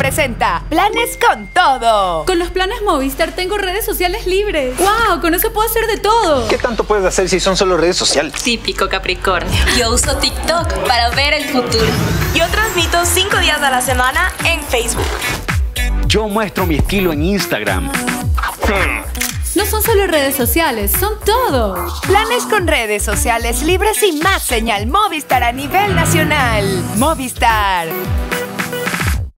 presenta Planes con todo. Con los planes Movistar tengo redes sociales libres. ¡Wow! Con eso puedo hacer de todo. ¿Qué tanto puedes hacer si son solo redes sociales? Típico Capricornio. Yo uso TikTok para ver el futuro. Yo transmito cinco días a la semana en Facebook. Yo muestro mi estilo en Instagram. No son solo redes sociales, son todo. Planes con redes sociales libres y más señal Movistar a nivel nacional. Movistar.